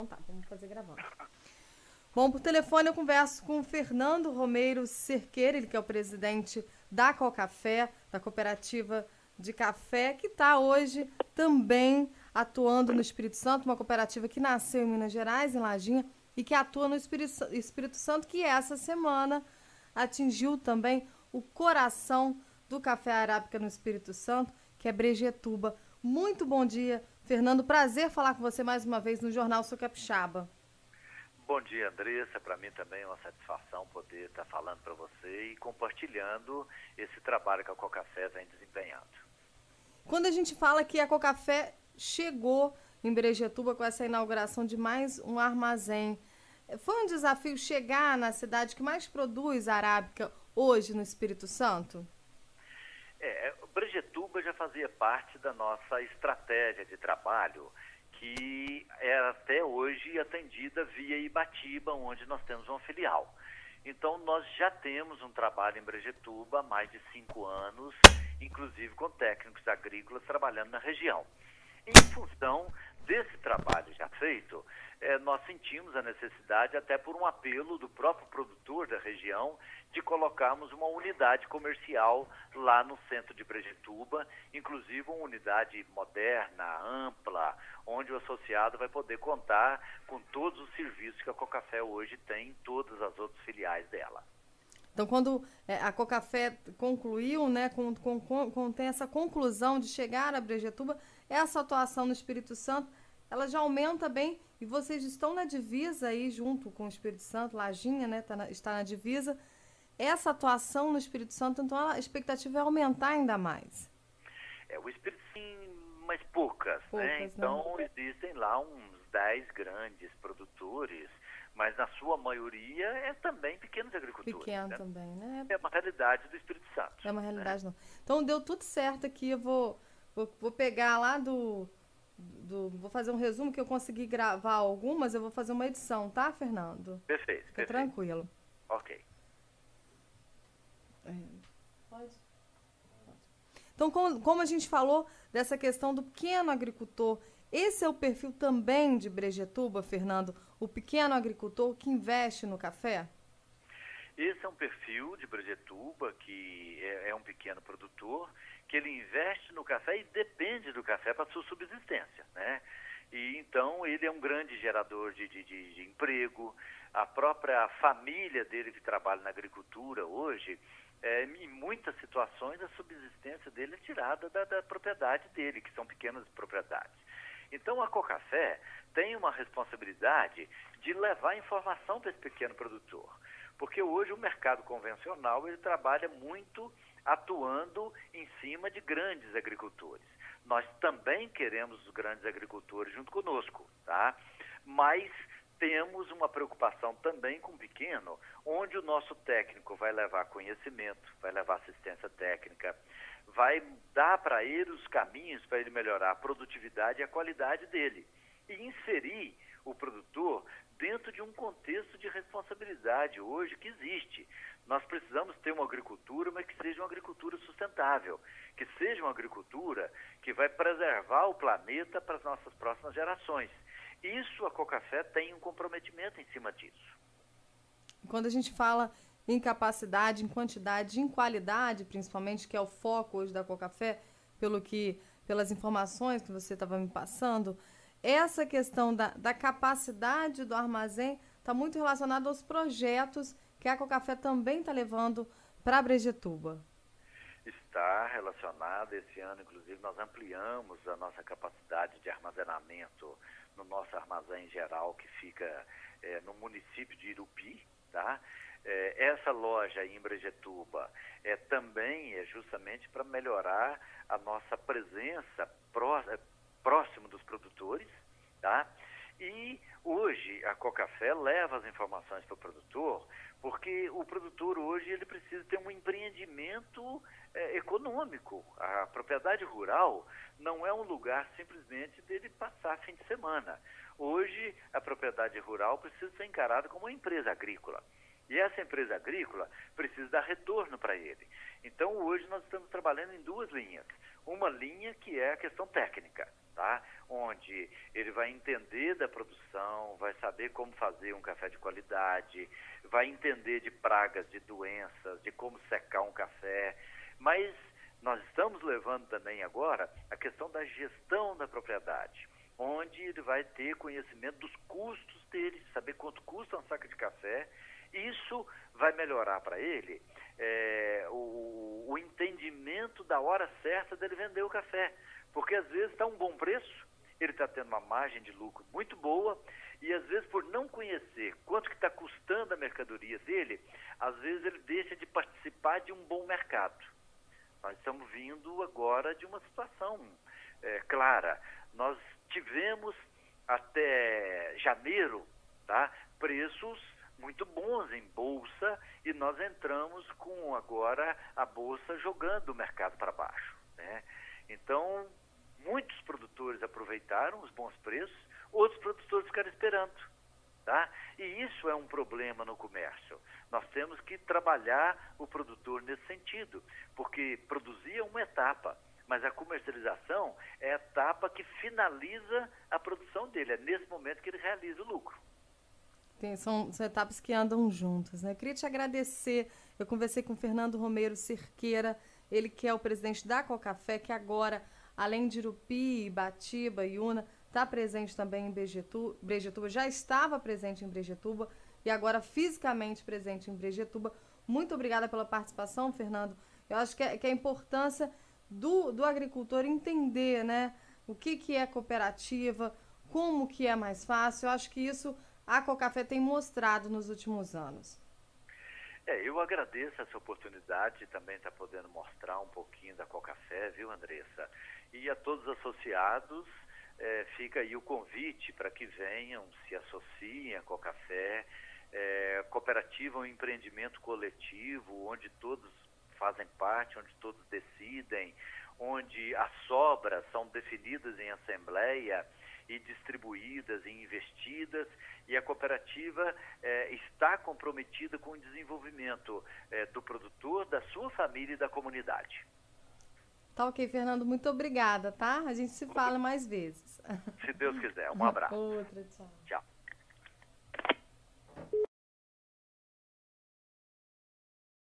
Então tá, vamos fazer gravando. Bom, por telefone eu converso com o Fernando Romeiro Cerqueira, ele que é o presidente da Cocafé, da cooperativa de café, que está hoje também atuando no Espírito Santo, uma cooperativa que nasceu em Minas Gerais, em Lajinha, e que atua no Espírito, Espírito Santo, que essa semana atingiu também o coração do café arábica no Espírito Santo, que é Brejetuba. Muito bom dia, Fernando. Prazer falar com você mais uma vez no Jornal Sou Capixaba. Bom dia, Andressa. Para mim também é uma satisfação poder estar falando para você e compartilhando esse trabalho que a Cocafé vem desempenhando. Quando a gente fala que a Cocafé chegou em Brejetuba com essa inauguração de mais um armazém, foi um desafio chegar na cidade que mais produz arábica hoje no Espírito Santo? É, Brejetuba já fazia parte da nossa estratégia de trabalho, que é até hoje atendida via Ibatiba, onde nós temos uma filial. Então, nós já temos um trabalho em Brejetuba há mais de cinco anos, inclusive com técnicos agrícolas trabalhando na região. Em função desse trabalho já feito, é, nós sentimos a necessidade, até por um apelo do próprio produtor da região, de colocarmos uma unidade comercial lá no centro de Brejetuba, inclusive uma unidade moderna, ampla, onde o associado vai poder contar com todos os serviços que a Cocafé hoje tem em todas as outras filiais dela. Então, quando é, a Cocafé concluiu, né, com, com, com, tem essa conclusão de chegar a Brejetuba, essa atuação no Espírito Santo, ela já aumenta bem e vocês estão na divisa aí junto com o Espírito Santo, Lajinha, né, tá na, está na divisa. Essa atuação no Espírito Santo, então a expectativa é aumentar ainda mais. É, o Espírito sim, mas poucas, né? poucas né? Então não. existem lá uns 10 grandes produtores mas na sua maioria é também pequenos agricultores. Pequeno né? também, né? É uma realidade do Espírito Santo. É uma realidade, né? não. Então deu tudo certo aqui, eu vou, vou, vou pegar lá do, do, Vou fazer um resumo que eu consegui gravar algumas, eu vou fazer uma edição, tá, Fernando? Perfeito. Fica perfeito. tranquilo. Ok. É, pode? Então, como, como a gente falou dessa questão do pequeno agricultor esse é o perfil também de Brejetuba, Fernando, o pequeno agricultor que investe no café? Esse é um perfil de Brejetuba, que é, é um pequeno produtor, que ele investe no café e depende do café para sua subsistência, né? E então ele é um grande gerador de, de, de, emprego. A própria família dele que trabalha na agricultura hoje, é, em muitas situações a subsistência dele é tirada da, da propriedade dele, que são pequenas propriedades. Então a Cocafé tem uma responsabilidade de levar informação para esse pequeno produtor. Porque hoje o mercado convencional ele trabalha muito atuando em cima de grandes agricultores. Nós também queremos os grandes agricultores junto conosco, tá? Mas temos uma preocupação também com o pequeno, onde o nosso técnico vai levar conhecimento, vai levar assistência técnica, vai dar para ele os caminhos para ele melhorar a produtividade e a qualidade dele. E inserir o produtor dentro de um contexto de responsabilidade hoje que existe. Nós precisamos ter uma agricultura, mas que seja uma agricultura sustentável, que seja uma agricultura que vai preservar o planeta para as nossas próximas gerações. Isso a Cocafé tem um comprometimento em cima disso. Quando a gente fala em capacidade, em quantidade, em qualidade, principalmente, que é o foco hoje da Cocafé, pelo que, pelas informações que você estava me passando, essa questão da, da capacidade do armazém está muito relacionada aos projetos que a Cocafé também está levando para a Brejetuba. Está relacionada, esse ano, inclusive, nós ampliamos a nossa capacidade de armazenamento no nosso armazém geral, que fica é, no município de Irupi, tá? É, essa loja em Brejetuba é também é justamente para melhorar a nossa presença pró, é, próximo dos produtores, tá? E hoje a Cocafé leva as informações para o produtor, porque o produtor hoje ele precisa ter um empreendimento é, econômico. A propriedade rural não é um lugar simplesmente dele passar fim de semana. Hoje a propriedade rural precisa ser encarada como uma empresa agrícola. E essa empresa agrícola precisa dar retorno para ele. Então, hoje nós estamos trabalhando em duas linhas. Uma linha que é a questão técnica, tá? Onde ele vai entender da produção, vai saber como fazer um café de qualidade, vai entender de pragas, de doenças, de como secar um café, mas nós estamos levando também agora a questão da gestão da propriedade, onde ele vai ter conhecimento dos custos dele, saber quanto custa uma saca de café. Isso vai melhorar para ele é, o, o entendimento da hora certa dele vender o café. Porque às vezes está um bom preço, ele está tendo uma margem de lucro muito boa, e às vezes por não conhecer quanto que está custando a mercadoria dele, às vezes ele deixa de participar de um bom mercado. Nós estamos vindo agora de uma situação é, clara. Nós tivemos até janeiro tá, preços muito bons em bolsa e nós entramos com agora a bolsa jogando o mercado para baixo. Né? Então, muitos produtores aproveitaram os bons preços, outros produtores ficaram esperando. Tá? E isso é um problema no comércio. Nós temos que trabalhar o produtor nesse sentido, porque produzir é uma etapa, mas a comercialização é a etapa que finaliza a produção dele. É nesse momento que ele realiza o lucro. Tem, são, etapas que andam juntas. Né? Queria te agradecer. Eu conversei com o Fernando Romero Cerqueira, ele que é o presidente da Cocafé, que agora, além de Irupi, Batiba e Una, está presente também em Brejetuba, já estava presente em Brejetuba e agora fisicamente presente em Brejetuba. Muito obrigada pela participação, Fernando. Eu acho que é, que é a importância do, do agricultor entender né, o que, que é cooperativa, como que é mais fácil. Eu acho que isso a Cocafé tem mostrado nos últimos anos. É, eu agradeço essa oportunidade de também estar podendo mostrar um pouquinho da Cocafé, viu, Andressa? E a todos os associados, é, fica aí o convite para que venham, se associem à Cocafé. É, cooperativa é um empreendimento coletivo, onde todos fazem parte, onde todos decidem, onde as sobras são definidas em assembleia e distribuídas e investidas, e a cooperativa é, está comprometida com o desenvolvimento é, do produtor, da sua família e da comunidade. Tá ok, Fernando, muito obrigada, tá? A gente se fala mais vezes. Se Deus quiser. Um abraço. Outra, tchau. Tchau.